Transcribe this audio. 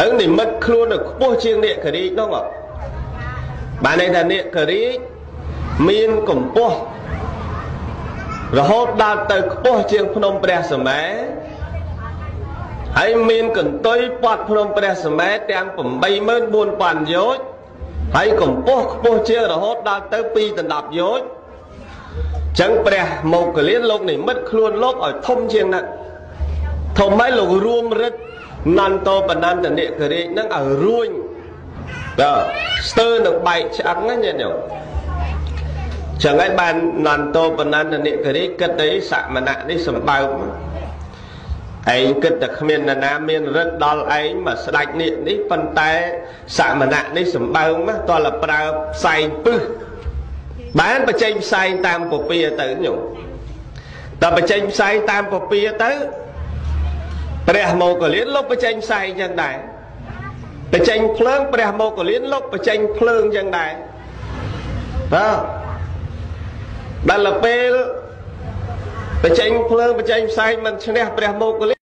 ទៅនិមិត្តខ្លួននៅខ្ពស់ជាងនេករាជនោះបានន័យថានេករាជមានកម្ពស់រហូតដល់ទៅខ្ពស់ជាងភ្នំព្រះសម័យហើយមានកន្ទុយពាត់ភ្នំព្រះសម័យទាំង84000យោជន៍ហើយកម្ពស់ខ្ពស់ជាងរហូតដល់ទៅ2ដណ្ដប់យោជន៍ចឹងព្រះមោគលានលោកនិមិត្តខ្លួនលោកឲ្យធំជាងណាស់ធំហើយលោករួមរិទ្ធ នន្តោបនន្តនិករាជនឹងឲ្យរួញបាទស្ទើរនឹងបែកឆ្អឹងណាញាតិញោមចឹងហើយបាននន្តោបនន្តនិករាជគិតទៅសមណៈនេះសម្បើមឯងគិតតែគ្មាននរណាមានរិទ្ធដល់ឯងមកស្ដាច់នេះនេះប៉ុន្តែសមណៈនេះសម្បើមតលប្រើផ្សែងពឹសបានបច្ចេកផ្សែងតាមពពាទៅញោមតើបច្ចេកផ្សែងតាមពពាទៅ ព្រះមោគលានលុបបច្ចេញផ្សែងចឹងដែរបច្ចេញភ្លើងព្រះមោគលានលុបបច្ចេញភ្លើងចឹងដែរបាទដល់ទៅពេលបច្ចេញភ្លើងបច្ចេញផ្សែងមិនឈ្នះព្រះមោគលាន